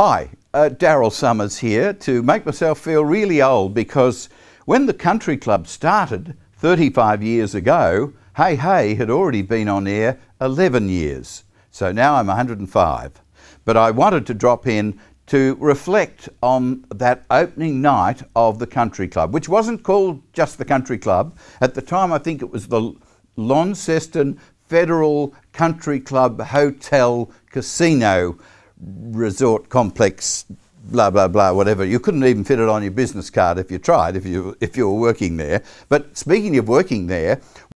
Hi, uh, Daryl Somers here to make myself feel really old because when the country club started 35 years ago, Hey Hey had already been on air 11 years. So now I'm 105. But I wanted to drop in to reflect on that opening night of the country club, which wasn't called just the country club. At the time, I think it was the Launceston Federal Country Club Hotel Casino resort complex, blah blah blah, whatever. You couldn't even fit it on your business card if you tried, if you if you were working there. But speaking of working there,